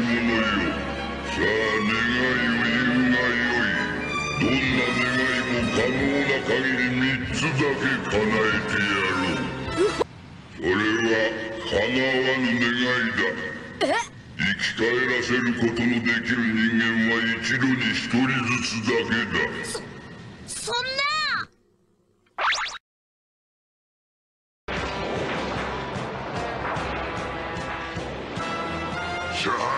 者よさあ願いを言うがよいどんな願いも可能な限り3つだけ叶えてやろうそれは叶わぬ願いだ生き返らせることのできる人間は一度に一人ずつだけだそんな Sure.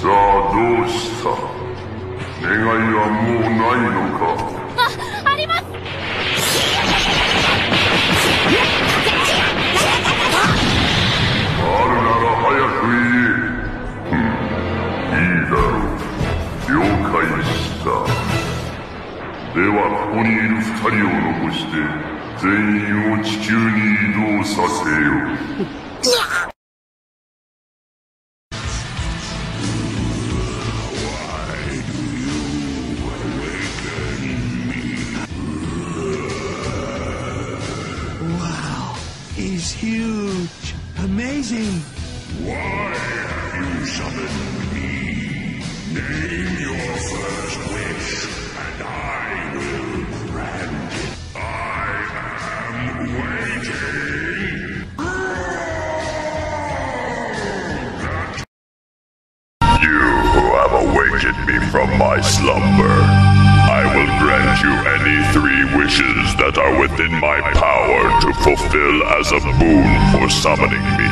さあどうした？願いはもうないのか？あありますあるなら早く言え。うん、いいだろう。了解した。では、ここにいる二人を残して、全員を地球に移動させよ huge. Amazing. Why have you summoned me? Name your first wish, and I will grant it. I am waiting. You who have awakened me from my slumber, I will grant you that are within my power to fulfill as a boon for summoning me.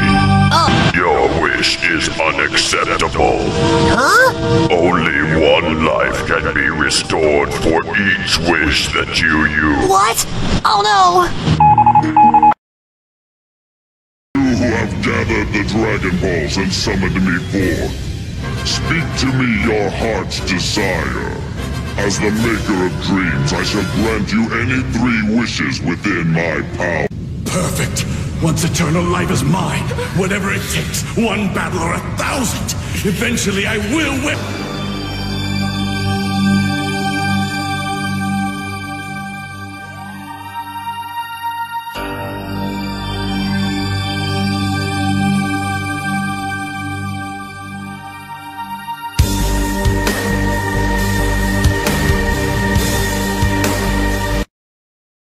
Oh. Your wish is unacceptable. Huh? Only one life can be restored for each wish that you use. What? Oh no! You who have gathered the Dragon Balls and summoned me forth, speak to me your heart's desire. As the maker of dreams, I shall grant you any three wishes within my power. Perfect. Once eternal life is mine. Whatever it takes, one battle or a thousand. Eventually I will whip.